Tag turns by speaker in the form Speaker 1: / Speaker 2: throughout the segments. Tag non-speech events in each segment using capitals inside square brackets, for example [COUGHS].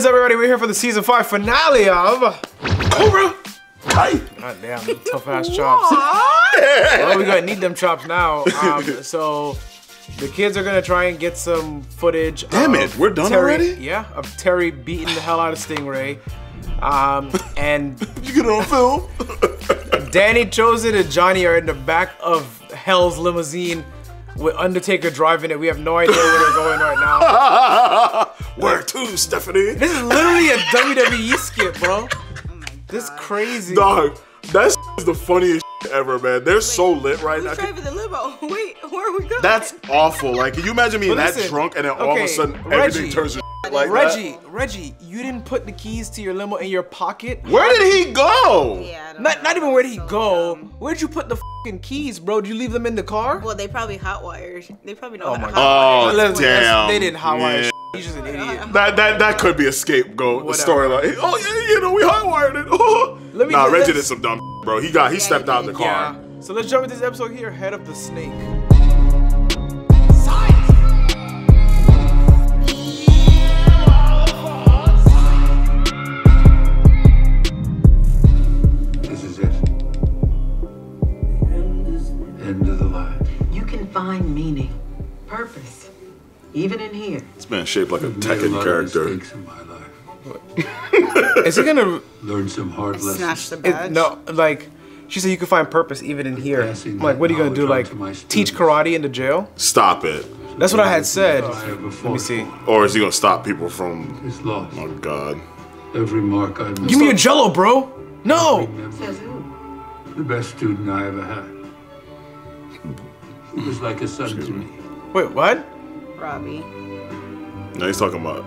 Speaker 1: Is everybody? We're here for the season five finale of Cobra.
Speaker 2: Hi.
Speaker 1: God damn, tough ass chops. well, we gonna need them chops now. Um, [LAUGHS] so the kids are gonna try and get some footage.
Speaker 2: Damn it, we're done
Speaker 1: Terry,
Speaker 2: already?
Speaker 1: Yeah, of Terry beating the hell out of Stingray. Um, [LAUGHS] and
Speaker 2: You get it on film?
Speaker 1: Danny Chozen and Johnny are in the back of Hell's limousine with Undertaker driving it. We have no idea where they're going right now. [LAUGHS]
Speaker 2: Where to, Stephanie?
Speaker 1: This is literally a WWE skit, bro. Oh this is crazy.
Speaker 2: Dog, that is the funniest ever, man. They're so lit right now.
Speaker 3: Who's driving the limo? [LAUGHS] Wait, where are we going?
Speaker 2: That's awful. Like, can you imagine being
Speaker 1: But
Speaker 2: that
Speaker 1: listen,
Speaker 2: drunk and then all of a sudden
Speaker 1: Reggie.
Speaker 2: everything turns to like
Speaker 1: Reggie, Reggie, you didn't put the keys to your limo in your pocket.
Speaker 2: Where did he go?
Speaker 3: yeah, don't
Speaker 1: Not, even where did he
Speaker 3: So
Speaker 1: go?
Speaker 3: dumb.
Speaker 1: Where'd you put the fucking keys, bro? Did you leave them in the car?
Speaker 3: Well, they probably hotwired. They probably know
Speaker 1: Oh
Speaker 3: how
Speaker 1: my
Speaker 3: to
Speaker 2: God.
Speaker 3: hotwire.
Speaker 2: Oh,
Speaker 1: Let's- let's-
Speaker 2: damn.
Speaker 1: They didn't hotwire
Speaker 2: Yeah.
Speaker 1: shit. He's just an idiot.
Speaker 2: That that that could be a scapegoat
Speaker 1: Whatever.
Speaker 2: storyline. Oh yeah, you know we hotwired it. Oh. [LAUGHS]
Speaker 1: Let me
Speaker 2: nah, Reggie
Speaker 1: this.
Speaker 2: did some dumb, bro. He got he
Speaker 3: Yeah,
Speaker 2: stepped
Speaker 3: he
Speaker 2: out of
Speaker 3: the
Speaker 2: car.
Speaker 1: Yeah. So let's jump into this episode here. Head of the snake.
Speaker 4: Meaning, purpose, even in here.
Speaker 2: This man shaped like a
Speaker 5: I've made a
Speaker 2: Tekken character.
Speaker 5: of mistakes in my life. [LAUGHS]
Speaker 1: Is he gonna?
Speaker 5: learn some hard
Speaker 3: Snatch
Speaker 5: lessons.
Speaker 3: the
Speaker 1: It,
Speaker 3: badge.
Speaker 1: no, like she said, you can find purpose even in here. I'm like, what are you gonna do? Like
Speaker 5: on to my
Speaker 1: teach karate in the jail?
Speaker 2: Stop it.
Speaker 1: That's what I had said. Let me see.
Speaker 2: Or is he gonna stop people from?
Speaker 5: It's lost.
Speaker 2: Oh God.
Speaker 5: Every mark I
Speaker 1: Give me your Jello, bro. No.
Speaker 4: Says who?
Speaker 5: The best student I ever had. He was like a son to me.
Speaker 1: Wait, what?
Speaker 3: Robby.
Speaker 2: No, he's talking about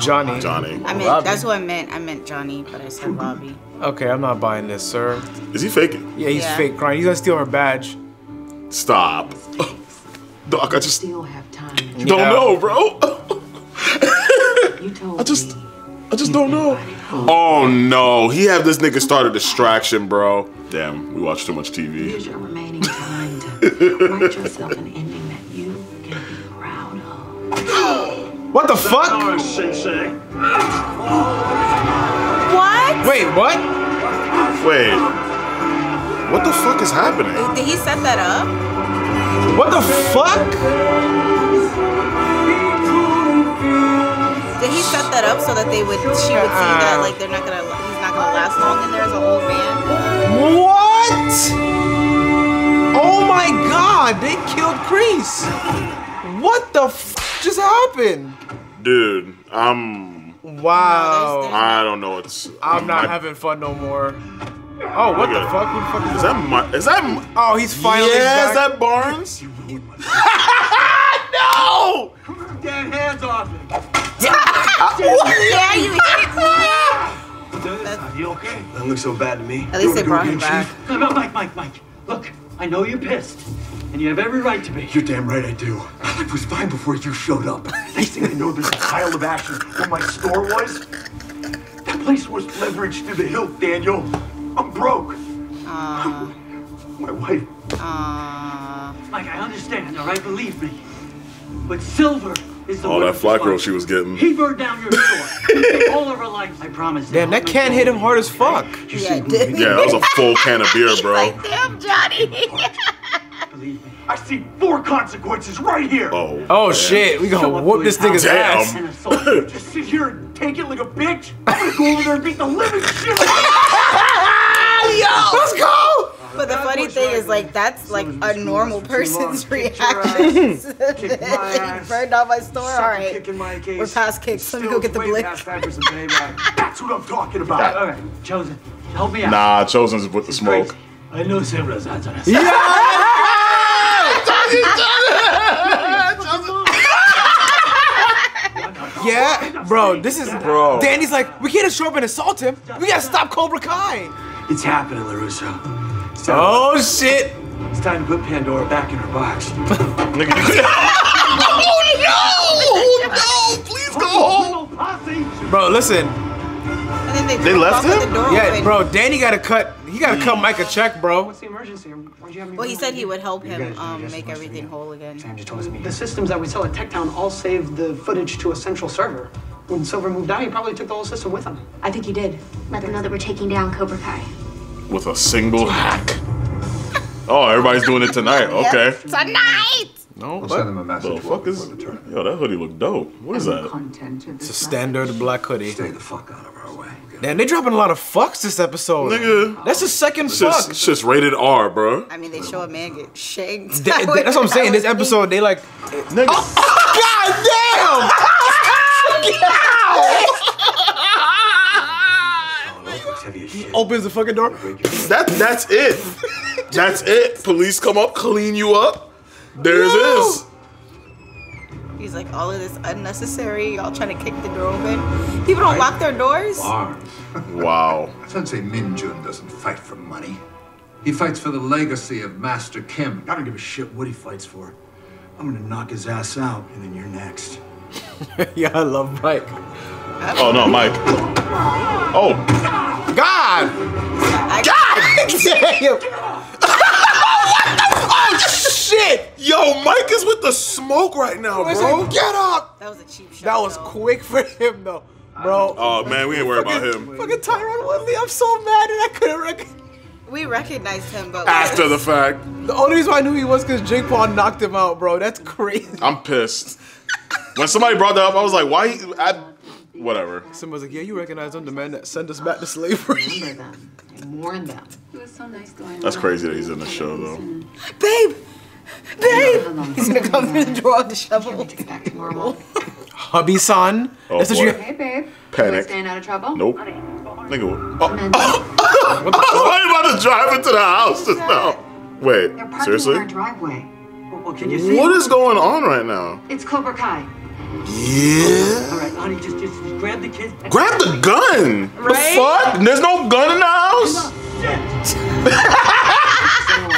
Speaker 1: Johnny.
Speaker 2: Johnny.
Speaker 3: I meant
Speaker 1: Robby.
Speaker 3: that's what I meant. I meant Johnny, but I said Robby.
Speaker 1: Okay, I'm not buying this, sir.
Speaker 2: Is he faking?
Speaker 1: Yeah, he's
Speaker 3: Yeah.
Speaker 1: fake crying. He's gonna steal her badge.
Speaker 2: Stop. [LAUGHS] Doc, I just
Speaker 4: Still have time.
Speaker 2: don't
Speaker 1: Yeah.
Speaker 2: know, bro. [LAUGHS] [LAUGHS]
Speaker 4: You told
Speaker 2: I just,
Speaker 4: me.
Speaker 2: I just don't know. Oh no, he have this nigga start a distraction, bro. Damn, we watch too much TV.
Speaker 4: Write yourself an ending that you can be proud of.
Speaker 1: What the fuck?
Speaker 3: What?
Speaker 1: Wait, what?
Speaker 2: Wait, what the fuck is happening?
Speaker 3: Did he set that up?
Speaker 1: What the fuck?
Speaker 3: Did he set that up so that they would? She would see that like they're not gonna. He's not gonna last long in there as an old man.
Speaker 1: What? My god, they killed Kreese. What the f just happened?
Speaker 2: Dude, I'm,
Speaker 1: Wow.
Speaker 3: there's-
Speaker 2: I don't know what's.
Speaker 1: I'm not
Speaker 2: my-
Speaker 1: having fun no more. Oh, what the
Speaker 2: Okay.
Speaker 1: fuck? Who the fuck is
Speaker 2: Is
Speaker 1: that?
Speaker 2: that my? Is that? m-
Speaker 1: Oh, he's finally
Speaker 2: yeah,
Speaker 1: back.
Speaker 2: is that Barnes? [LAUGHS] no!
Speaker 6: Damn hands off me! [LAUGHS]
Speaker 3: Yeah, you hit me.
Speaker 6: Are you okay? Doesn't look so bad to me.
Speaker 3: At least they brought him back.
Speaker 6: No, no, Mike, Mike, Mike. Look, I know you're pissed, and you have every right to be. You're damn right I do. My life was fine before you showed up. Next thing I know, there's a pile of ashes where my store was. That place was leveraged to the hilt, Daniel. I'm broke.
Speaker 3: Uh,
Speaker 6: My wife.
Speaker 3: uh,
Speaker 6: Mike, I understand, all right? Believe me. But Silver is the
Speaker 2: Oh,
Speaker 6: one
Speaker 2: that
Speaker 6: who's
Speaker 2: flat girl
Speaker 6: responsible.
Speaker 2: she was getting.
Speaker 6: He burned down your store. [LAUGHS] He saved all of our lives. I promise.
Speaker 1: Damn, that can hit him hard as fuck.
Speaker 3: yeah, it did.
Speaker 2: Yeah, that was a full can of beer, [LAUGHS] bro.
Speaker 3: Like, damn, Johnny.
Speaker 6: Believe me. I see four consequences right here.
Speaker 2: Oh.
Speaker 1: Oh shit, we gonna
Speaker 6: up
Speaker 1: whoop this nigga's
Speaker 6: house
Speaker 2: Damn.
Speaker 1: ass.
Speaker 6: And assault you. Just sit here and take it like a bitch. I'm gonna go over there and beat the living shit out of [LAUGHS]
Speaker 1: Let's go!
Speaker 3: But the funny thing is, like, that's like a normal person's reaction.
Speaker 6: Kick. [LAUGHS]
Speaker 3: Burned out my store.
Speaker 6: Suck
Speaker 3: All
Speaker 6: a
Speaker 3: right.
Speaker 6: kick in my case.
Speaker 3: We're past kicks. Let me go get the
Speaker 6: way
Speaker 3: blick.
Speaker 6: past that for some payback. That's what I'm talking about. All right, Chozen, help me out.
Speaker 2: Nah, Chozen's with the smoke.
Speaker 6: I know Silver's hands on us. [LAUGHS] [LAUGHS]
Speaker 1: Yeah, bro, this is.
Speaker 2: Bro.
Speaker 1: Danny's like, we can't just show up and assault him. We gotta stop Cobra Kai.
Speaker 6: It's happening, LaRusso. It's time,
Speaker 1: Oh shit.
Speaker 6: it's time to put Pandora back in her box.
Speaker 2: Nigga. [LAUGHS] oh no! No! Please go home.
Speaker 1: Bro, listen.
Speaker 3: And then they,
Speaker 2: They left
Speaker 3: off with
Speaker 2: him?
Speaker 3: The door
Speaker 1: Yeah,
Speaker 3: open.
Speaker 1: bro, Danny gotta cut. He gotta cut Mike a check, bro.
Speaker 6: What's the emergency? Why'd you have me
Speaker 3: Well, he said he would help him
Speaker 6: guys
Speaker 3: um, make everything whole again.
Speaker 6: Sam just told us to.
Speaker 7: The systems that we sell at TechTown all save the footage to a central server.
Speaker 6: When Silver moved out, he probably took the whole system with him.
Speaker 4: I think he did.
Speaker 7: Let them know that we're taking down Cobra Kai.
Speaker 2: With a single hack. Oh, everybody's doing it tonight. [LAUGHS] Okay.
Speaker 3: Tonight!
Speaker 1: No,
Speaker 5: I'll
Speaker 1: but
Speaker 5: send them a message.
Speaker 2: The fuck is? Yo, that hoodie look dope. What is that?
Speaker 1: It's a standard black hoodie.
Speaker 5: Stay the fuck out of our way.
Speaker 1: Damn, they dropping a lot of fucks this episode.
Speaker 2: Nigga.
Speaker 1: That's the second
Speaker 2: It's
Speaker 1: fuck.
Speaker 2: just, it's just rated R, bro.
Speaker 3: I mean, they show a man get shanked.
Speaker 1: Th- [LAUGHS] th- that's what I'm saying. This episode, they like.
Speaker 2: Nigga. [LAUGHS]
Speaker 1: God damn! Opens the fucking door.
Speaker 2: That that's it. That's it. Police come up, clean you up. There's
Speaker 1: Yo.
Speaker 2: this.
Speaker 3: He's like, all of this unnecessary. Y'all trying to kick the door open. People don't lock their doors.
Speaker 5: Arms.
Speaker 2: Wow.
Speaker 5: Sensei Min Jun doesn't fight for money. He fights for the legacy of Master Kim.
Speaker 6: I don't give a shit what he fights for. I'm gonna knock his ass out, and then you're next. [LAUGHS]
Speaker 1: yeah, I love Mike.
Speaker 2: Oh no, Mike. Oh,
Speaker 1: God! God damn! [LAUGHS] oh shit!
Speaker 2: yo, Mike is with the smoke right now, bro.
Speaker 1: get up!
Speaker 3: That was a cheap shot.
Speaker 1: That was
Speaker 3: though.
Speaker 1: quick for him though, bro.
Speaker 2: Oh man, we ain't worried about him.
Speaker 1: Fucking Tyron Woodley, I'm so mad that I couldn't recognize.
Speaker 3: We recognized him, but
Speaker 2: After the fact,
Speaker 1: The only reason why I knew he was because Jake Paul knocked him out, bro. That's crazy.
Speaker 2: I'm pissed. When somebody brought that up, I was like, why? I, whatever.
Speaker 1: Somebody's like, yeah, you recognize them, the man that sent us back to slavery.
Speaker 4: Remember them. And warn them.
Speaker 7: It was so nice going
Speaker 2: That's crazy that he's in the show though.
Speaker 3: babe, babe. He's gonna come through the door with the shovel.
Speaker 4: to get back to normal?
Speaker 1: Hubby son.
Speaker 2: Oh,
Speaker 1: That's what
Speaker 2: boy.
Speaker 1: you.
Speaker 4: Hey, babe.
Speaker 2: Panic.
Speaker 4: Staying out of trouble?
Speaker 2: Nope. Nigga. Oh,
Speaker 4: Men, [LAUGHS]
Speaker 2: I'm about to drive into the house just now. Wait,
Speaker 4: they're parking in our
Speaker 2: seriously?
Speaker 4: driveway.
Speaker 6: Well, can you see?
Speaker 2: What is going on right now?
Speaker 4: It's Cobra Kai.
Speaker 2: Yeah.
Speaker 6: All right, honey, just, just, just grab the kid. and-
Speaker 2: Grab the gun.
Speaker 3: Right?
Speaker 2: The fuck? There's no gun in the house. [LAUGHS]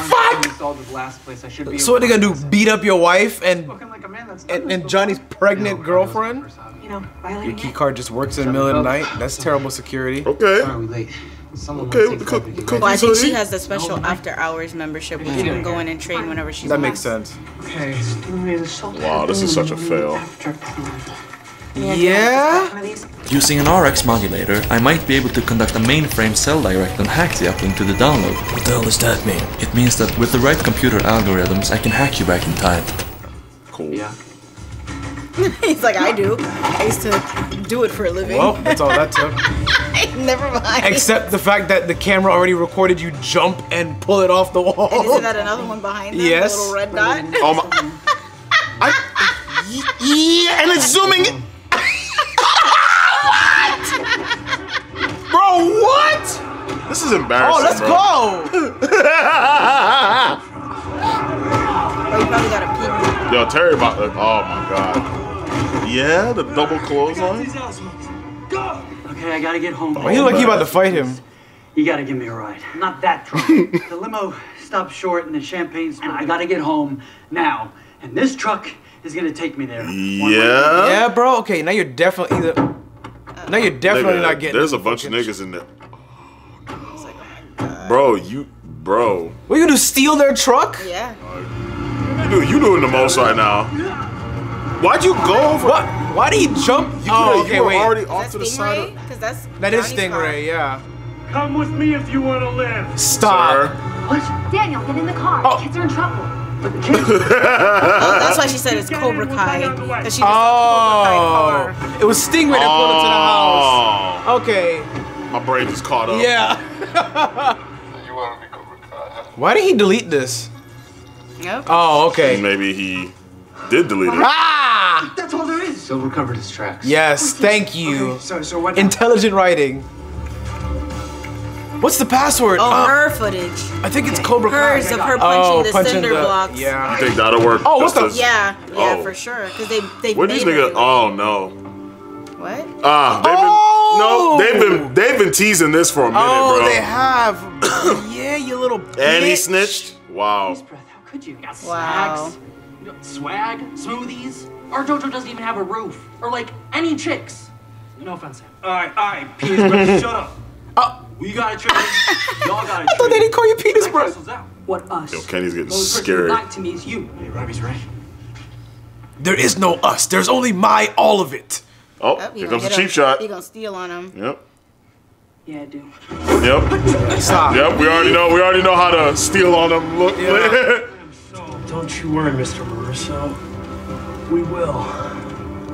Speaker 6: Fuck! Installed the last place. I should be.
Speaker 1: So what are they gonna do? Beat up your wife and
Speaker 6: like man
Speaker 1: and, and Johnny's pregnant girlfriend?
Speaker 4: You know,
Speaker 1: Your key card just works in the middle of the night. That's terrible security.
Speaker 2: Okay.
Speaker 6: Are late? Someone
Speaker 2: Okay,
Speaker 6: wants
Speaker 2: the cook-
Speaker 6: five
Speaker 3: Well, I think she has the special after hours membership, which she can go in and train whenever she wants.
Speaker 1: That makes sense.
Speaker 6: Okay.
Speaker 2: Wow, this is such a fail.
Speaker 1: Yeah.
Speaker 4: One of these?
Speaker 8: Using an RX modulator, I might be able to conduct a mainframe cell direct and hack the uplink to the download. What the hell does that mean? It means that with the right computer algorithms, I can hack you back in time.
Speaker 2: Cool.
Speaker 6: Yeah. [LAUGHS]
Speaker 3: He's like, I do. I used to do it for a living.
Speaker 1: Well, that's all that took. [LAUGHS]
Speaker 3: Never mind.
Speaker 1: Except the fact that the camera already recorded you jump and pull it off the
Speaker 3: and
Speaker 1: wall.
Speaker 3: isn't that another one behind them?
Speaker 1: Yes.
Speaker 3: The little red dot.
Speaker 2: Oh my. I, yeah, [LAUGHS] and it's zooming. Bro, what? This is oh, embarrassing.
Speaker 1: Oh, let's
Speaker 2: bro.
Speaker 1: go! [LAUGHS]
Speaker 3: Oh, you probably got a peek.
Speaker 2: Yo, Terry about. to, Oh my god. Yeah, the double clothesline.
Speaker 6: Go! Okay, I gotta get home.
Speaker 1: Oh, he look like he about to fight him.
Speaker 6: You gotta give me a ride. Not that truck. [LAUGHS] the limo stopped short in the champagne's, and I gotta get home now. And this truck is gonna take me there.
Speaker 2: Yeah.
Speaker 1: Yeah, bro. Okay, now you're definitely either. Now you're definitely
Speaker 2: Nigga,
Speaker 1: not getting.
Speaker 2: There's a bunch of
Speaker 1: fucking-
Speaker 2: niggas in there. Oh, bro, you, bro,
Speaker 1: What are you gonna do? Steal their truck?
Speaker 3: Yeah.
Speaker 2: you do, you doing the most right now. Why'd you go for?
Speaker 1: What? Why did he jump?
Speaker 2: You,
Speaker 1: oh, okay,
Speaker 2: you were
Speaker 1: wait.
Speaker 2: already
Speaker 3: Is
Speaker 2: off to the side.
Speaker 3: Stingray?
Speaker 2: Of,
Speaker 3: Because that's
Speaker 1: that is
Speaker 3: Johnny's car.
Speaker 1: Stingray, yeah.
Speaker 6: Come with me if you wanna live.
Speaker 1: Stop.
Speaker 2: Sir.
Speaker 7: What? Daniel, get in the car.
Speaker 1: Oh.
Speaker 7: The kids are in trouble.
Speaker 3: Oh, [LAUGHS] that's why she said it's Cobra Kai. Because she just
Speaker 1: Oh,
Speaker 3: Cobra Kai car.
Speaker 1: it was Stingray that pulled into the house.
Speaker 2: Oh,
Speaker 1: Okay,
Speaker 2: my brain just caught up.
Speaker 1: yeah. Why did he delete this?
Speaker 3: Yep.
Speaker 1: Oh, okay.
Speaker 2: Maybe he did delete it.
Speaker 1: Ah!
Speaker 6: That's all there is. Silver covered his tracks.
Speaker 1: Yes, thank you.
Speaker 6: So, so what?
Speaker 1: Intelligent writing. What's the password?
Speaker 3: Oh,
Speaker 1: Uh,
Speaker 3: her footage.
Speaker 1: I think it's Cobra Kai.
Speaker 3: Hers of her punching
Speaker 1: oh,
Speaker 3: the
Speaker 1: punching
Speaker 3: cinder
Speaker 1: the,
Speaker 3: blocks.
Speaker 1: Yeah.
Speaker 2: I think that'll work.
Speaker 1: Oh, what's
Speaker 2: just
Speaker 1: the-
Speaker 2: as-
Speaker 3: Yeah, yeah,
Speaker 2: Oh.
Speaker 3: for sure. Because they they
Speaker 2: Where these
Speaker 3: made her
Speaker 2: niggas? Oh no.
Speaker 3: What?
Speaker 2: Ah, they've
Speaker 1: Oh!
Speaker 2: been no, they've been they've been teasing this for a minute,
Speaker 1: Oh,
Speaker 2: bro.
Speaker 1: they have. [COUGHS] yeah, you little. Bitch.
Speaker 2: and he snitched. Wow.
Speaker 9: Breath, how could you? You got
Speaker 3: Wow.
Speaker 9: snacks, you got swag, smoothies. Our dojo doesn't even have a roof, or like any chicks. No offense, Sam.
Speaker 6: All right, all right, Peter, Breath, shut up.
Speaker 1: Oh.
Speaker 6: We gotta trade. [LAUGHS] Y'all gotta
Speaker 1: I thought they didn't call you Penis breath.
Speaker 6: Castle's.
Speaker 9: What us?
Speaker 2: Yo, Kenny's getting
Speaker 9: Most person
Speaker 2: scared.
Speaker 9: who to me is you.
Speaker 6: Hey, Robby's right.
Speaker 1: There is no us. There's only my all of it.
Speaker 2: Oh,
Speaker 3: Oh,
Speaker 2: here comes the cheap
Speaker 3: him.
Speaker 2: shot.
Speaker 3: He gonna steal on him.
Speaker 2: Yep.
Speaker 9: Yeah, I do.
Speaker 2: Yep.
Speaker 1: Stop.
Speaker 2: Yep. We already know. We already know how to steal on them. Look. [LAUGHS]
Speaker 6: Don't you worry, Mr. LaRusso. We will.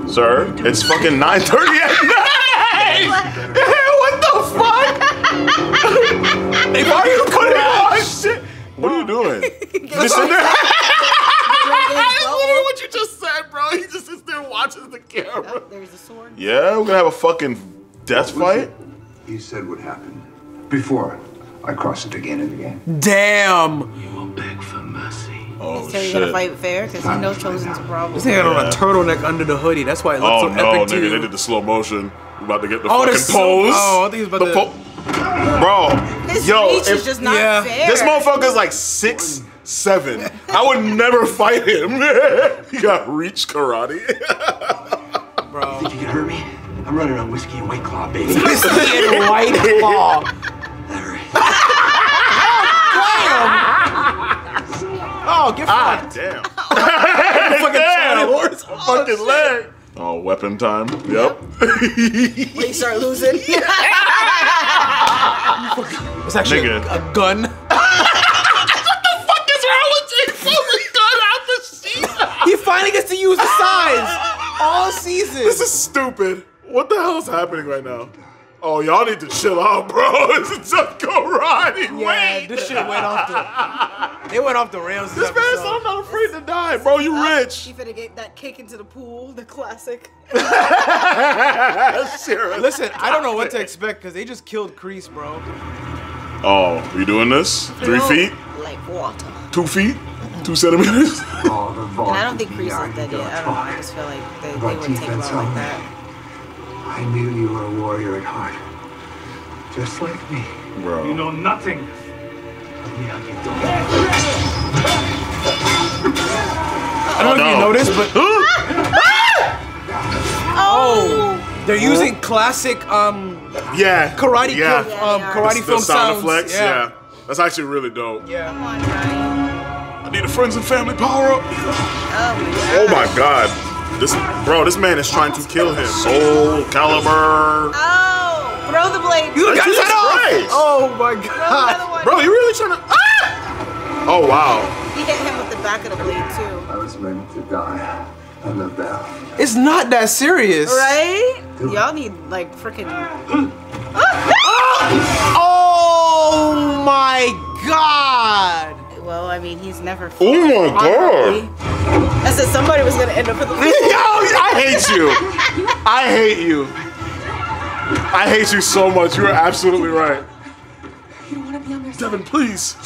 Speaker 2: Sir, it's fucking 9:30 at [LAUGHS] night. what the fuck? Hey, why are you putting on shit? What are you doing? Just sit there. That's literally what you just said, bro. He just sits there and watches the camera.
Speaker 3: Oh, there's a sword.
Speaker 2: Yeah, we're gonna have a fucking death fight.
Speaker 5: He said what happened. Before I cross it again and again.
Speaker 1: Damn. You will beg for mercy.
Speaker 2: Oh
Speaker 3: So you're gonna fight fair because he knows Chozen's a problem.
Speaker 1: This nigga got on a turtleneck under the hoodie. That's why it looks
Speaker 2: Oh
Speaker 1: so
Speaker 2: no,
Speaker 1: epic
Speaker 2: nigga,
Speaker 1: to you.
Speaker 2: they did the slow motion. We about to get the
Speaker 1: Oh,
Speaker 2: fucking
Speaker 1: slow-
Speaker 2: pose.
Speaker 1: oh, I think he's about
Speaker 2: The
Speaker 1: to-
Speaker 2: po- Bro,
Speaker 3: His
Speaker 2: yo,
Speaker 3: reach is just not
Speaker 1: Yeah.
Speaker 3: fair.
Speaker 2: this motherfucker's like six seven, I would never [LAUGHS] fight him. [LAUGHS] he got reach karate.
Speaker 1: Bro.
Speaker 6: Think you can hurt me? I'm running on whiskey and white claw, baby.
Speaker 1: Whiskey and white [LAUGHS] claw. Alright. Oh, get
Speaker 2: ah,
Speaker 1: fucked.
Speaker 2: damn.
Speaker 1: Fucking
Speaker 2: Damn.
Speaker 1: Charlie horse.
Speaker 2: Fucking leg. Oh, weapon time. Yep.
Speaker 3: When you start losing.
Speaker 1: It's actually a, a gun. [LAUGHS]
Speaker 2: What the fuck is wrong with you? Pulls a gun out the sheet.
Speaker 1: He finally gets to use the size all season.
Speaker 2: This is stupid. What the hell is happening right now? Oh, y'all need to chill out, bro. [LAUGHS] This is just karate.
Speaker 1: yeah,
Speaker 2: Wait.
Speaker 1: this shit went off the. They went off the rails.
Speaker 2: This man said I'm not afraid to die, bro. You rich.
Speaker 3: He finna get that kick into the pool, the classic. [LAUGHS]
Speaker 2: Serious.
Speaker 1: Listen, I don't know what to expect because they just killed Kreese, bro.
Speaker 2: Oh, you doing this? Three
Speaker 3: Flow
Speaker 2: feet?
Speaker 3: Like water.
Speaker 2: Two feet? Two centimeters?
Speaker 5: All [LAUGHS] the
Speaker 3: And I don't think
Speaker 5: Crease
Speaker 3: Kreese is dead
Speaker 5: you
Speaker 3: yet. I don't know. I just feel like they, they
Speaker 5: About
Speaker 3: wouldn't take him
Speaker 5: defense
Speaker 3: out like that.
Speaker 5: I knew you were a warrior at heart. Just like me.
Speaker 2: Bro.
Speaker 6: You know nothing. Of
Speaker 1: I don't know if you
Speaker 2: no.
Speaker 1: noticed, but oh, they're using classic um
Speaker 2: Yeah.
Speaker 1: karate
Speaker 2: yeah.
Speaker 1: kill, um
Speaker 3: Yeah, they are.
Speaker 1: karate
Speaker 2: The
Speaker 1: film
Speaker 2: sound
Speaker 1: sounds.
Speaker 2: effects,
Speaker 1: yeah.
Speaker 2: yeah. That's actually really dope.
Speaker 1: yeah.
Speaker 3: Come on, Ryan.
Speaker 2: I need a friends and family power up.
Speaker 3: Oh,
Speaker 2: Oh my god. This bro, this man is trying to kill him. Soul Calibur.
Speaker 3: Oh, throw the blade.
Speaker 1: You got
Speaker 2: Jesus
Speaker 1: that off. Oh my god.
Speaker 2: Bro, you really trying to ah! Oh wow.
Speaker 3: He hit him with the back of the blade too.
Speaker 5: I was meant to die on the bell.
Speaker 1: It's not that serious.
Speaker 3: Right? Y'all need like freaking. [GASPS]
Speaker 1: Oh my god.
Speaker 3: Well, I mean, he's never.
Speaker 2: Oh my
Speaker 3: honorably.
Speaker 2: god.
Speaker 3: I said somebody was gonna end up with the. [LAUGHS]
Speaker 2: Yo, I hate you. [LAUGHS] I hate you. I hate you so much. You are absolutely right.
Speaker 4: You don't want to be on their
Speaker 2: Devon, please.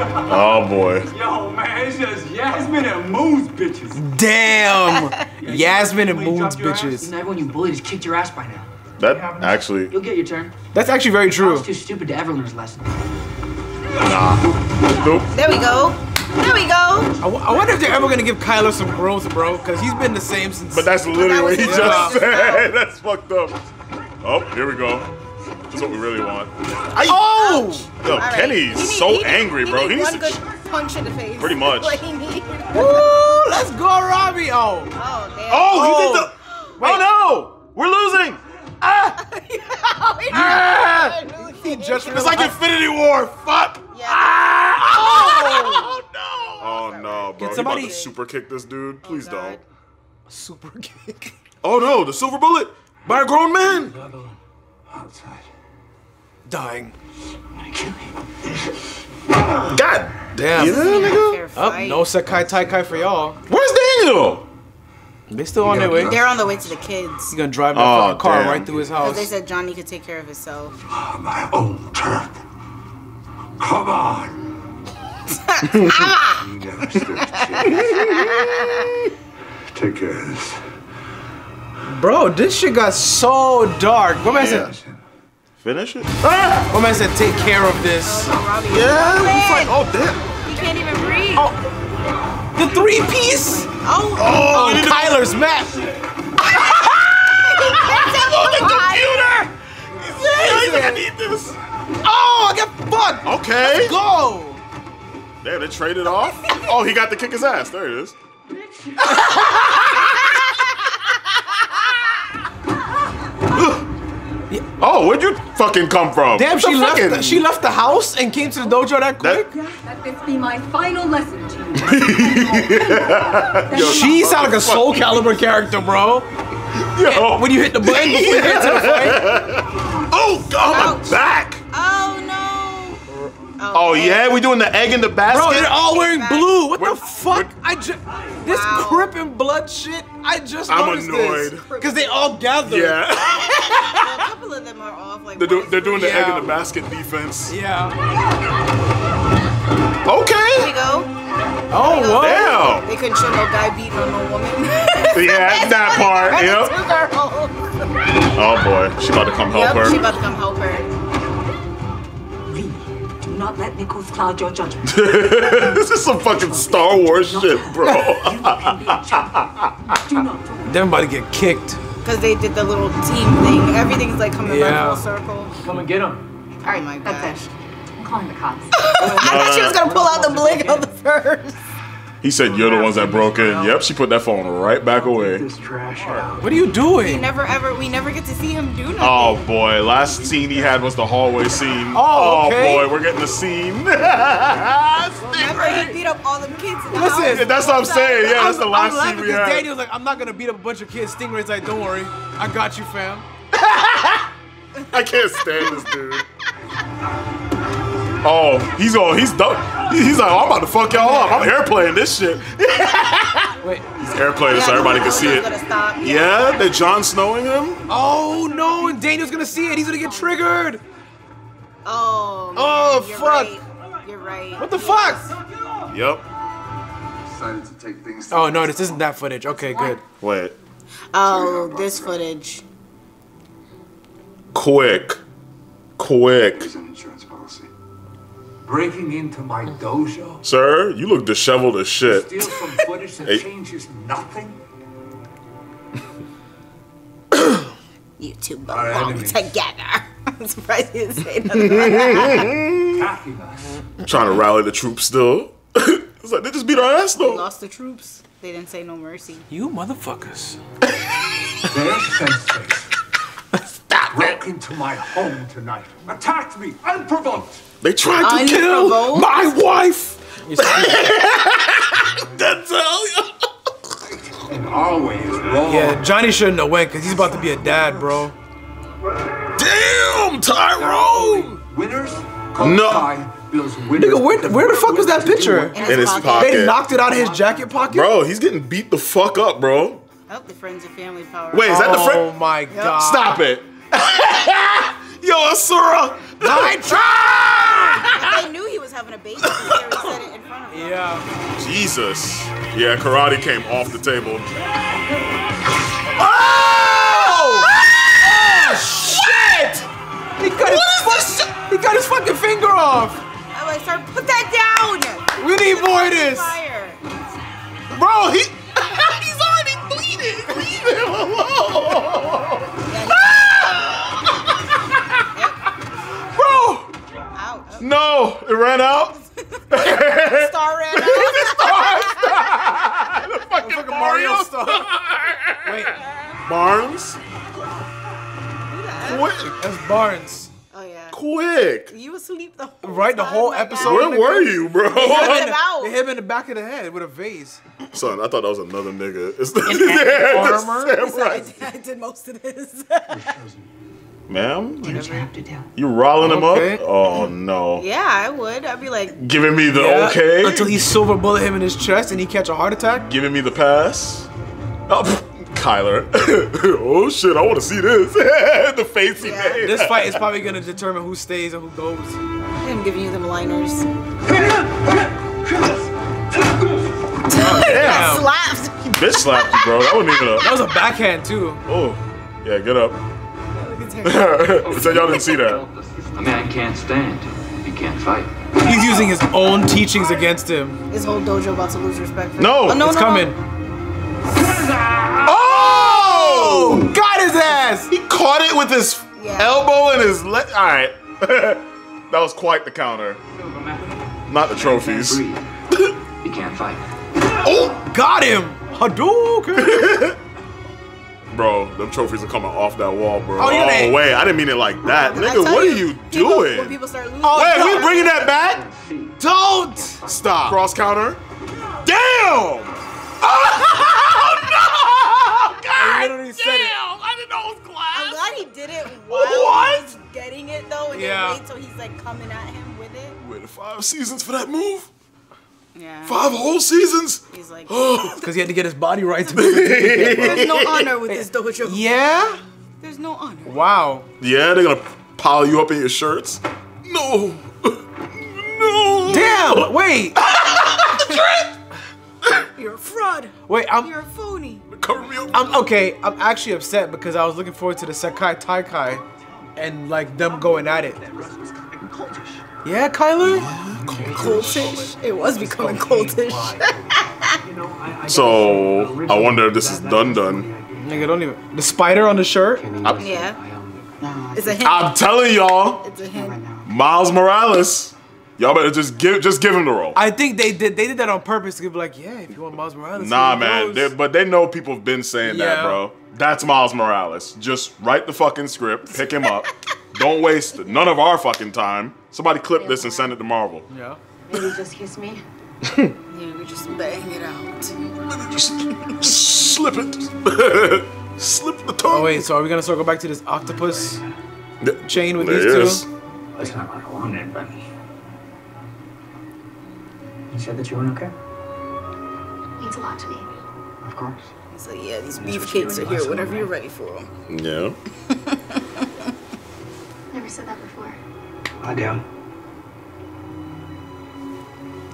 Speaker 2: Oh boy.
Speaker 6: Yo, man, it's just Yasmine and Moon's bitches.
Speaker 1: Damn. [LAUGHS] Yasmine and
Speaker 6: When
Speaker 1: Moon's
Speaker 6: dropped ass,
Speaker 1: bitches.
Speaker 9: And everyone you bullied has kicked your ass by now.
Speaker 2: That actually
Speaker 9: You'll get your turn.
Speaker 1: That's actually very
Speaker 9: I
Speaker 1: true.
Speaker 9: was too stupid to ever learn his lesson. Nah.
Speaker 2: nope.
Speaker 3: There we go. There we go.
Speaker 1: I, w- I wonder if they're ever gonna give Kyler some growth, bro, because he's been the same since.
Speaker 2: But that's literally what he just
Speaker 3: his
Speaker 2: said. [LAUGHS] That's fucked up. Oh, here we go. That's what we really want.
Speaker 1: oh.
Speaker 2: Yo,
Speaker 3: All right.
Speaker 2: Kenny's
Speaker 3: He need-
Speaker 2: so
Speaker 3: he need-
Speaker 2: angry, bro.
Speaker 3: He
Speaker 2: He
Speaker 3: needs
Speaker 2: needs
Speaker 3: one
Speaker 2: to.
Speaker 3: good punch in the face.
Speaker 2: Pretty [LAUGHS] much.
Speaker 3: Like he needs.
Speaker 1: Ooh, let's go, Robby. Oh.
Speaker 3: Oh damn.
Speaker 2: Oh, he
Speaker 1: Oh.
Speaker 2: did the. Oh no! We're losing. Ah! [LAUGHS]
Speaker 3: Ah!
Speaker 1: He just
Speaker 2: It's like Infinity War. Fuck.
Speaker 3: Yeah.
Speaker 2: Oh no! Oh no, bro!
Speaker 1: Can somebody-
Speaker 2: about to super kick this dude. Oh, Please
Speaker 3: God.
Speaker 2: don't.
Speaker 1: super kick. [LAUGHS]
Speaker 2: Oh no! The silver bullet by a grown man.
Speaker 5: Outside.
Speaker 1: Dying.
Speaker 2: God
Speaker 1: Damn.
Speaker 2: Yeah, nigga.
Speaker 3: Fair
Speaker 1: Up,
Speaker 3: fight.
Speaker 1: no Sekai Taikai for y'all.
Speaker 2: Where's Daniel?
Speaker 1: They still on their way.
Speaker 3: They're on the way to the kids.
Speaker 1: He's gonna drive that
Speaker 2: Oh,
Speaker 1: fucking car
Speaker 2: damn.
Speaker 1: right through his
Speaker 3: Because
Speaker 1: house.
Speaker 3: they said Johnny could take care of himself.
Speaker 5: Ah, my own turf. Come on. You never stood a chance. Take care of this.
Speaker 1: Bro, this shit got so dark. What man said?
Speaker 2: Finish it. Ah!
Speaker 1: What man said? Take care of this.
Speaker 3: Oh, Robby.
Speaker 2: Yeah, we
Speaker 3: Man,
Speaker 2: fight. Oh damn.
Speaker 3: He can't even breathe.
Speaker 1: Oh, the three piece.
Speaker 3: Oh.
Speaker 1: Oh, Kyler's oh, map. [LAUGHS]
Speaker 2: Computer. He's like, I need this.
Speaker 1: Oh, I got fucked.
Speaker 2: Okay.
Speaker 1: Go.
Speaker 2: Damn, they traded off? Oh, he got to kick his ass. There it is. [LAUGHS] oh, where'd you fucking come from?
Speaker 1: Damn, she left, the, she left the house and came to the dojo that quick?
Speaker 7: That, Let this be my final lesson to you. [LAUGHS]
Speaker 1: She sound like a Soul Calibur character, bro.
Speaker 2: Yo.
Speaker 1: When you hit the button you hit the [LAUGHS] fight.
Speaker 2: Oh, God, Ouch. my back.
Speaker 3: Oh no.
Speaker 2: Oh, oh yeah, we doing the egg in the basket?
Speaker 1: Bro, they're all wearing blue. What
Speaker 2: We're-
Speaker 1: the fuck? I just this
Speaker 3: Wow.
Speaker 1: crip and blood shit. I just
Speaker 2: I'm
Speaker 1: noticed
Speaker 2: annoyed.
Speaker 1: because they all gathered.
Speaker 2: Yeah. [LAUGHS]
Speaker 3: Well, a couple of them are off like.
Speaker 2: they're, do- they're doing the egg in the basket defense.
Speaker 1: Yeah. Okay.
Speaker 3: There we go.
Speaker 1: Oh, what?
Speaker 2: Damn.
Speaker 3: They couldn't show no guy beating on no woman. [LAUGHS]
Speaker 2: Yeah, that part. Yep. Oh boy, she about to come help
Speaker 3: Yep,
Speaker 2: her.
Speaker 3: she about to come help her.
Speaker 4: Lee, do not let Nichols cloud your judgment. [LAUGHS]
Speaker 2: this is some fucking Star Wars shit, bro.
Speaker 4: Do not
Speaker 1: Them get kicked.
Speaker 3: Because they did the little team thing. Everything's like coming
Speaker 1: Yeah.
Speaker 3: back full circle.
Speaker 9: Come and get him.
Speaker 3: All right, my gosh.
Speaker 7: That's it. I'm calling the cops. [LAUGHS]
Speaker 3: I thought she was gonna pull out the blink of the first.
Speaker 2: He said you're the ones that broke in. Yep, she put that phone right back away.
Speaker 6: This trash out.
Speaker 1: What are you doing?
Speaker 3: We never ever, we never get to see him do nothing.
Speaker 2: Oh boy, last scene he had was the hallway scene.
Speaker 1: Oh, oh okay.
Speaker 2: boy, we're getting the scene. [LAUGHS]
Speaker 3: Remember he beat up all them kids in the
Speaker 1: Listen,
Speaker 3: house.
Speaker 2: That's what I'm saying. Yeah, that's the last
Speaker 1: I'm
Speaker 2: last
Speaker 1: laughing
Speaker 2: scene we
Speaker 1: because
Speaker 2: had.
Speaker 1: Daniel's like, I'm not gonna beat up a bunch of kids. Stingray's like, don't worry, I got you, fam. [LAUGHS]
Speaker 2: I can't stand this dude. Oh, he's all he's done. He's like, oh, I'm about to fuck y'all up. I'm airplaying this shit. [LAUGHS]
Speaker 1: Wait.
Speaker 2: He's airplaying so everybody can see it.
Speaker 3: Gonna stop.
Speaker 2: Yeah, they're Jon Snowing him.
Speaker 1: Oh no, and Daniel's gonna see it. He's gonna get triggered.
Speaker 3: Oh.
Speaker 1: Oh,
Speaker 3: man, you're
Speaker 1: fuck.
Speaker 3: Right. You're right.
Speaker 1: What the fuck?
Speaker 2: Yep.
Speaker 5: Decided to take things.
Speaker 1: Oh no, this isn't that footage. Okay, good.
Speaker 2: Wait.
Speaker 3: Oh, this footage.
Speaker 2: Quick. Quick.
Speaker 6: Breaking into my mm. dojo.
Speaker 2: Sir, you look disheveled as shit.
Speaker 6: Steal some footage that [LAUGHS]
Speaker 2: Hey.
Speaker 6: changes nothing. [COUGHS]
Speaker 3: You two belong together. [LAUGHS] I'm surprised you didn't say nothing. [LAUGHS]
Speaker 6: Attacking us.
Speaker 2: trying to rally the troops still. it's like they just beat our ass
Speaker 3: They
Speaker 2: though.
Speaker 3: lost the troops. They didn't say no mercy.
Speaker 1: You motherfuckers.
Speaker 6: Their senses broke into my home tonight. Attacked me unprovoked.
Speaker 2: They tried to kill my wife. [LAUGHS] That's all.
Speaker 6: And our way is wrong.
Speaker 1: yeah, Johnny shouldn't have went because he's about to be a dad, bro.
Speaker 2: Damn, Tyrone.
Speaker 6: Winners,
Speaker 2: No.
Speaker 6: Kokai builds winners.
Speaker 1: Nigga, where, where the fuck was that picture?
Speaker 2: In his pocket.
Speaker 1: They knocked it out of his jacket pocket.
Speaker 2: Bro, he's getting beat the fuck up, bro.
Speaker 3: Oh, the friends and family power.
Speaker 2: Wait, is that the friend?
Speaker 1: Oh my god.
Speaker 2: Stop it. [LAUGHS] Yo, Asura.
Speaker 3: But they knew he was having a baby because said it in front of him.
Speaker 1: Yeah.
Speaker 2: Jesus. Yeah, karate came off the table.
Speaker 1: Oh! oh shit! He cut his fuck- He cut his fucking finger off.
Speaker 3: I'm like, sir, put that down.
Speaker 1: We need more of this.
Speaker 3: Fire.
Speaker 2: Bro, he [LAUGHS] he's already bleeding. Leave him alone. [LAUGHS] no, it ran out. [LAUGHS] [LAUGHS]
Speaker 3: Star ran out.
Speaker 2: the fucking
Speaker 1: Fucking
Speaker 2: Mario
Speaker 1: Mario
Speaker 2: stuff. [LAUGHS]
Speaker 1: Wait,
Speaker 2: Barnes, quick,
Speaker 1: that's Barnes.
Speaker 3: Oh yeah.
Speaker 2: quick.
Speaker 3: You asleep the whole
Speaker 1: Right, the whole
Speaker 3: my
Speaker 1: episode.
Speaker 3: guy.
Speaker 2: Where were you, bro?
Speaker 3: They hit him out.
Speaker 1: They hit him in the back of the head with a vase.
Speaker 2: Son, I thought that was another nigga. It's the,
Speaker 1: armor?
Speaker 2: the
Speaker 3: So I, did, I did most of this.
Speaker 2: Ma'am,
Speaker 4: Do what you have to do.
Speaker 2: you rolling him up? Oh no.
Speaker 3: yeah, I would. I'd be like,
Speaker 2: Giving me the
Speaker 1: Yeah,
Speaker 2: okay.
Speaker 1: Until he silver bullet him in his chest and he catch a heart attack.
Speaker 2: Giving me the pass. Oh, Kyler. [LAUGHS] oh shit, I want to see this. [LAUGHS] the face he
Speaker 3: Yeah.
Speaker 2: made.
Speaker 1: This fight is probably gonna determine who stays and who goes.
Speaker 3: I'm giving you them liners.
Speaker 1: Damn. [LAUGHS]
Speaker 3: Slapped.
Speaker 2: He bitch slapped you, bro. That wasn't even a.
Speaker 1: That was a backhand too.
Speaker 2: Oh, yeah, get up. So y'all didn't see that.
Speaker 10: A man can't stand. He can't fight.
Speaker 1: He's using his own teachings against him.
Speaker 3: This whole dojo about to lose respect. For
Speaker 2: No,
Speaker 3: oh, no,
Speaker 1: it's
Speaker 3: no,
Speaker 1: coming.
Speaker 3: No.
Speaker 2: Oh!
Speaker 1: Got his ass!
Speaker 2: He caught it with his
Speaker 3: Yeah.
Speaker 2: elbow and his leg. All right, [LAUGHS] that was quite the counter. Not the trophies.
Speaker 10: Breathe. He can't fight.
Speaker 2: Oh,
Speaker 1: Got him! Hadouken! [LAUGHS]
Speaker 2: Bro, them trophies are coming off that wall, bro.
Speaker 1: Oh,
Speaker 2: Oh,
Speaker 1: you're gonna-
Speaker 2: I didn't mean it like that.
Speaker 3: I
Speaker 2: Nigga,
Speaker 3: tell
Speaker 2: what are you
Speaker 3: people-
Speaker 2: doing?
Speaker 3: When people start losing,
Speaker 1: Oh,
Speaker 2: wait,
Speaker 1: no.
Speaker 2: we bringing that back?
Speaker 1: Don't
Speaker 2: Stop. Cross counter. Damn! [LAUGHS] Oh, no! God
Speaker 1: I literally said it.
Speaker 2: damn! I didn't know it was glass.
Speaker 3: I'm
Speaker 2: glass.
Speaker 3: glad he did it while
Speaker 2: What?
Speaker 3: he was getting it though, and
Speaker 1: Yeah.
Speaker 3: then wait till he's like coming at him with it.
Speaker 2: Waited five seasons for that move?
Speaker 3: Yeah.
Speaker 2: Five whole seasons?
Speaker 3: He's like, oh. [LAUGHS]
Speaker 1: because he had to get his body right to be able to do it.
Speaker 3: there's no [LAUGHS] honor with this dojo.
Speaker 1: Yeah.
Speaker 3: There's no honor.
Speaker 1: Wow.
Speaker 2: Yeah, they're gonna pile you up in your shirts. No. [LAUGHS] No.
Speaker 1: Damn. Wait.
Speaker 3: You're a fraud.
Speaker 1: Wait. I'm.
Speaker 3: You're a phony.
Speaker 2: Cover me up.
Speaker 1: I'm okay. I'm actually upset because I was looking forward to the Sekai Taikai and like them going at it. Yeah, Kyler.
Speaker 3: Cultish. It was becoming cultish. [LAUGHS]
Speaker 2: So I wonder if this is done done.
Speaker 1: Nigga, don't even. The spider on the shirt.
Speaker 3: yeah. It's a hint.
Speaker 2: I'm telling y'all,
Speaker 3: It's a hint.
Speaker 2: Miles Morales. Y'all better just give just give him the role.
Speaker 1: I think they did. They did that on purpose to be like, yeah, if you want Miles Morales.
Speaker 2: Nah, man. They, but they know people have been saying that, bro. That's Miles Morales. Just write the fucking script, pick him up. [LAUGHS] Don't waste none of our fucking time. Somebody clip this and send it to Marvel.
Speaker 1: Yeah.
Speaker 4: Maybe just kiss me. [LAUGHS]
Speaker 3: Yeah, we just bang it out.
Speaker 2: Just slip it. [LAUGHS] Slip the tongue.
Speaker 1: Oh wait, so are we gonna circle back to this octopus the, chain with these
Speaker 2: it
Speaker 1: two?
Speaker 2: is.
Speaker 6: Listen, I I wanted, but. You said that you weren't okay?
Speaker 4: Means a lot to me.
Speaker 6: Of course.
Speaker 3: He's like, yeah, these beefcakes are here whenever you're ready for them.
Speaker 2: Yeah. [LAUGHS]
Speaker 4: Never said that before.
Speaker 6: I do.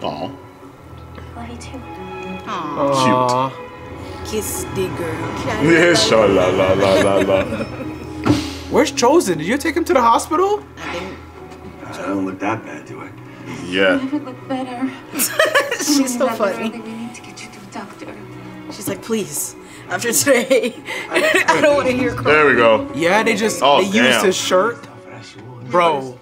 Speaker 2: Aw.
Speaker 4: Love you too.
Speaker 1: Aw.
Speaker 3: Kiss the girl.
Speaker 2: Yeah, sure, la la la la la.
Speaker 1: Where's Chozen? Did you take him to the hospital?
Speaker 3: I think
Speaker 6: I don't look that bad, do I?
Speaker 2: Yeah. [LAUGHS]
Speaker 4: Never look better. [LAUGHS]
Speaker 3: she's so
Speaker 4: Never
Speaker 3: funny.
Speaker 4: We need to get you to the doctor.
Speaker 3: She's like, please, after today, [LAUGHS] I don't want to hear crying.
Speaker 2: There we go.
Speaker 1: Yeah, they just
Speaker 2: Oh,
Speaker 1: they used his shirt, bro.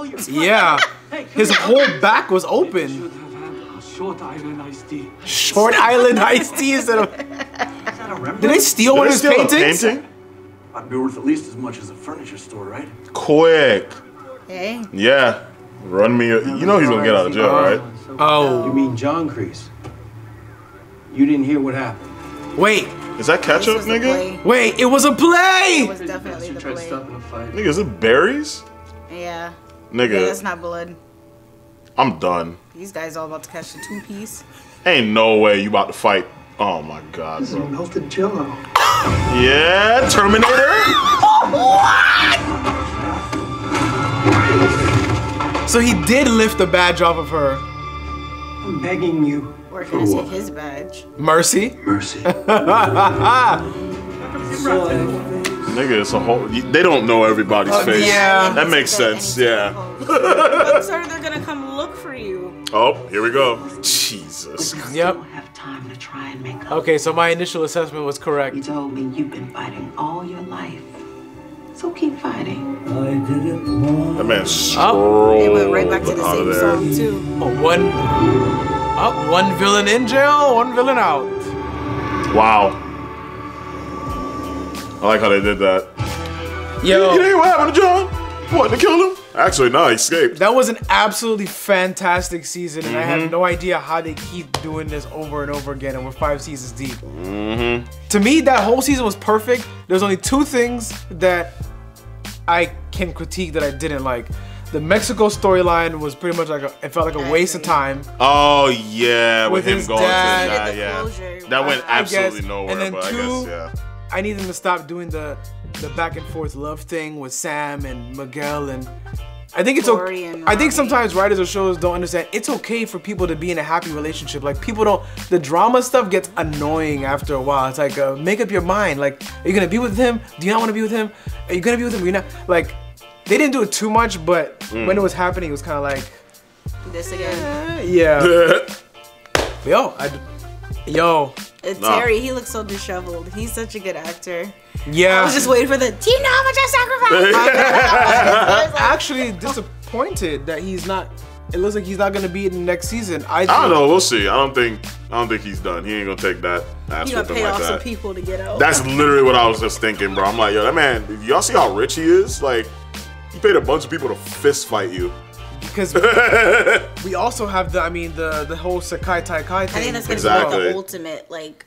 Speaker 9: Like, all your
Speaker 1: Yeah,
Speaker 9: Hey,
Speaker 1: his whole back was open.
Speaker 9: should have had a short island iced tea.
Speaker 1: Short Island iced tea instead of.
Speaker 6: Is that a Rembrandt?
Speaker 1: Did they steal one of his
Speaker 2: Did they steal a
Speaker 1: paintings?
Speaker 2: painting?
Speaker 6: I'd be worth at least as much as a furniture store, right?
Speaker 2: Quick.
Speaker 3: Hey,
Speaker 2: Yeah. Run me. A, you know he's gonna get out of jail, right? Oh.
Speaker 6: You
Speaker 1: Oh,
Speaker 6: mean John Kreese? You didn't hear what happened.
Speaker 1: wait,
Speaker 2: Is that
Speaker 3: this
Speaker 2: ketchup, nigga?
Speaker 1: wait! It was a play.
Speaker 3: It
Speaker 1: play.
Speaker 3: was definitely the play.
Speaker 9: stopping a fight.
Speaker 2: Nigga, is it berries?
Speaker 3: Yeah.
Speaker 2: Nigga,
Speaker 3: Yeah, that's not blood.
Speaker 2: I'm done.
Speaker 3: These guys all about to catch the two piece.
Speaker 2: Ain't no way you about to fight. Oh my god, This bro.
Speaker 6: Melted jello.
Speaker 2: Yeah, Terminator. what?
Speaker 1: So he did lift the badge off of her.
Speaker 6: I'm begging you.
Speaker 3: Or can I say his badge?
Speaker 1: Mercy.
Speaker 6: Mercy. [LAUGHS] [LAUGHS]
Speaker 2: Nigga, it's a whole. They don't know everybody's oh, face.
Speaker 1: yeah.
Speaker 2: that makes sense. Yeah.
Speaker 3: Bugs are they're gonna come look for you.
Speaker 2: Oh, here we go. Jesus.
Speaker 1: Yep.
Speaker 4: Don't have time to try and make up.
Speaker 1: Okay, so my initial assessment was correct.
Speaker 4: You told me you've been fighting all your life. So keep fighting.
Speaker 2: I did it That man
Speaker 3: They
Speaker 2: strolled
Speaker 3: went right back to the
Speaker 2: out of
Speaker 3: same
Speaker 2: there.
Speaker 3: song too.
Speaker 1: Oh, one. Oh, one villain in jail, one villain out.
Speaker 2: Wow. I like how they did that. Yo. You
Speaker 1: Yo,
Speaker 2: know what happened to John? What, they killed him? Actually, no, he escaped.
Speaker 1: that was an absolutely fantastic season, and I
Speaker 2: Mm-hmm.
Speaker 1: have no idea how they keep doing this over and over again, and we're five seasons deep.
Speaker 2: Mm-hmm.
Speaker 1: To me, that whole season was perfect. There's only two things that I can critique that I didn't like. The Mexico storyline was pretty much like a, it felt like a waste of time.
Speaker 2: Oh yeah, with,
Speaker 1: With
Speaker 2: him going
Speaker 1: dad.
Speaker 2: to that, yeah.
Speaker 3: closure.
Speaker 2: That went
Speaker 1: I- I guess.
Speaker 2: absolutely nowhere,
Speaker 1: And then
Speaker 2: but I guess yeah.
Speaker 1: I need them to stop doing the the back and forth love thing with Sam and Miguel and I think it's
Speaker 3: Tory
Speaker 1: okay. I think sometimes writers or shows don't understand it's okay for people to be in a happy relationship. Like people don't the drama stuff gets annoying after a while. It's like uh, make up your mind. Like are you gonna be with him? Do you not want to be with him? Are you gonna be with him? You're not like they didn't do it too much, but
Speaker 2: Mm.
Speaker 1: when it was happening, it was kind of like
Speaker 3: This again.
Speaker 1: eh, yeah. [LAUGHS] yo, I, yo,
Speaker 3: And
Speaker 2: Nah.
Speaker 3: Terry, he looks so disheveled. He's such a good actor.
Speaker 1: yeah.
Speaker 3: I was just waiting for the. Do you know how much I sacrificed?
Speaker 1: I'm actually disappointed that he's not. It looks like he's not gonna be in the next season. I,
Speaker 2: I don't know. We'll see. I don't think. I don't think he's done. He ain't gonna take that. That's
Speaker 3: You gonna pay
Speaker 2: like
Speaker 3: off some people to get out.
Speaker 2: That's literally what I was just thinking, bro. I'm like, yo, that man, y'all see how rich he is? Like, he paid a bunch of people to fist fight you.
Speaker 1: Because [LAUGHS] we also have the, I mean, the the whole Sekai Taikai
Speaker 3: I
Speaker 1: thing.
Speaker 3: think that's gonna
Speaker 1: as
Speaker 3: be like the ultimate like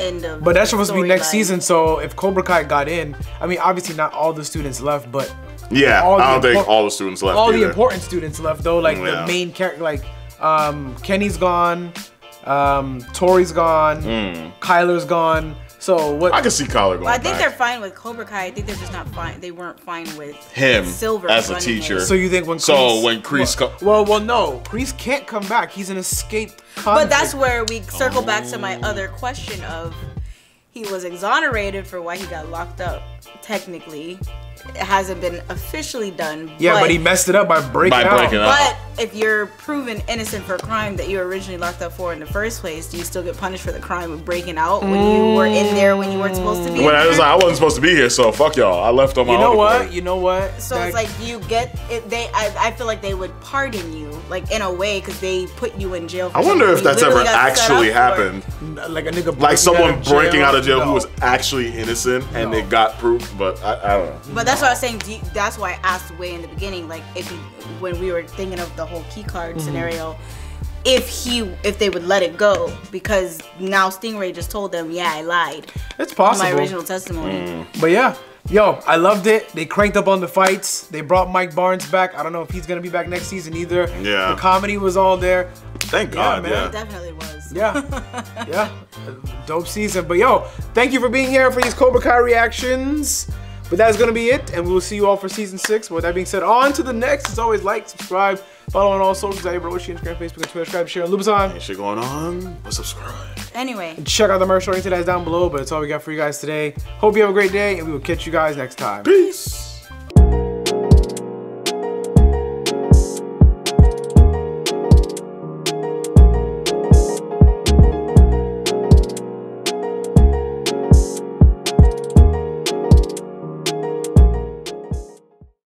Speaker 3: end of.
Speaker 1: But that's supposed to be next
Speaker 3: storyline.
Speaker 1: season. So if Cobra Kai got in, I mean, obviously not all the students left, but
Speaker 2: Yeah,
Speaker 1: all
Speaker 2: I don't
Speaker 1: the
Speaker 2: think all the students left
Speaker 1: all
Speaker 2: either.
Speaker 1: the important students left though. Like
Speaker 2: Mm, yeah.
Speaker 1: the main character, like um, Kenny's gone, um, Tory's gone, Kyler's gone. So what?
Speaker 2: I can see Kyler going
Speaker 3: Well, I think
Speaker 2: back.
Speaker 3: they're fine with Cobra Kai. I think they're just not fine. They weren't fine with
Speaker 2: Him
Speaker 3: Silver
Speaker 2: as a teacher.
Speaker 3: it.
Speaker 1: So you think when
Speaker 2: So
Speaker 1: Kreese-
Speaker 2: when Kreese
Speaker 1: well, well, well, no, Kreese can't come back. He's an escaped.
Speaker 3: But that's where we circle back to
Speaker 2: Oh.
Speaker 3: my other question of he was exonerated for why he got locked up. Technically, it hasn't been officially done.
Speaker 1: yeah, but, he messed it up by breaking
Speaker 2: By
Speaker 1: out.
Speaker 2: breaking out.
Speaker 3: But if you're proven innocent for a crime that you were originally locked up for in the first place, do you still get punished for the crime of breaking out when you were in there when you weren't supposed to be?
Speaker 2: When
Speaker 3: in
Speaker 2: I was
Speaker 3: there?
Speaker 2: like, I wasn't supposed to be here, so fuck y'all. I left on my
Speaker 1: You know what?
Speaker 2: accord.
Speaker 1: You know what?
Speaker 3: So it's like you get it. They, I, I feel like they would pardon you, like in a way, because they put you in jail. For
Speaker 2: I wonder if that's ever
Speaker 3: literally got set
Speaker 2: actually
Speaker 3: up for.
Speaker 2: happened.
Speaker 1: like a nigga,
Speaker 2: Like someone breaking out of jail
Speaker 1: No.
Speaker 2: who was actually innocent and they got proof, but I, I don't know.
Speaker 3: But that's what I was saying. Do you, that's why I asked way in the beginning, like if he, when we were thinking of the whole key card
Speaker 1: Mm-hmm.
Speaker 3: scenario, if he, if they would let it go, because now Stingray just told them, yeah, I lied.
Speaker 1: It's possible.
Speaker 3: My original testimony.
Speaker 1: But yeah, yo, I loved it. They cranked up on the fights. They brought Mike Barnes back. I don't know if he's gonna be back next season either.
Speaker 2: Yeah.
Speaker 1: The comedy was all there.
Speaker 2: Thank
Speaker 1: Yeah,
Speaker 2: God,
Speaker 1: man.
Speaker 2: yeah.
Speaker 3: It definitely was.
Speaker 1: Yeah. [LAUGHS] yeah. Dope season. But yo, thank you for being here for these Cobra Kai reactions. But that's gonna be it, and we will see you all for season six. With that being said, on to the next. As always, like, subscribe, follow on all socials at Roshi, Instagram, Facebook, and Twitter. Subscribe, share, Lupasan.
Speaker 2: Ain't shit going on, but subscribe.
Speaker 3: Anyway.
Speaker 1: Check out the merch oriented ads down below, but it's all we got for you guys today. Hope you have a great day, and we will catch you guys next time.
Speaker 2: Peace.